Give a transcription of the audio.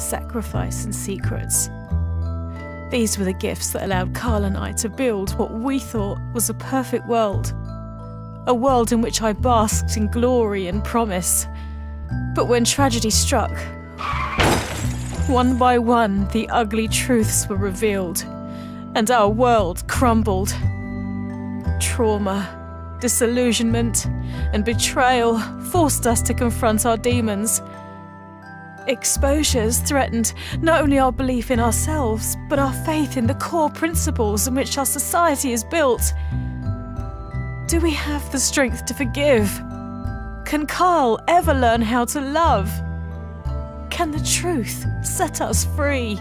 sacrifice, and secrets. These were the gifts that allowed Karl and I to build what we thought was a perfect world. A world in which I basked in glory and promise. But when tragedy struck, one by one the ugly truths were revealed, and our world crumbled. Trauma, disillusionment, and betrayal forced us to confront our demons. Exposures threatened not only our belief in ourselves, but our faith in the core principles on which our society is built. Do we have the strength to forgive? Can Karl ever learn how to love? Can the truth set us free?